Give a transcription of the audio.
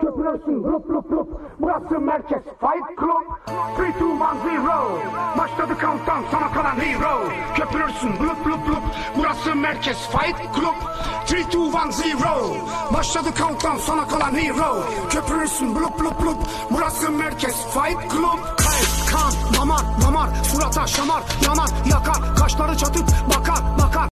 Köpürürsün lup lup lup Burası merkez Fight Club. 3, 2, 1, 0 Başladı countdown sana kalan hero. Köpürürsün lup lup lup Burası merkez Fight Club. 3, 2, 1, 0 Başladı countdown sana kalan hero. Köpürürsün lup lup lup Burası merkez Fight Club. Hey, kan, damar, damar. Surata şamar, yanar, yakar. Kaşları çatıp bakar, bakar.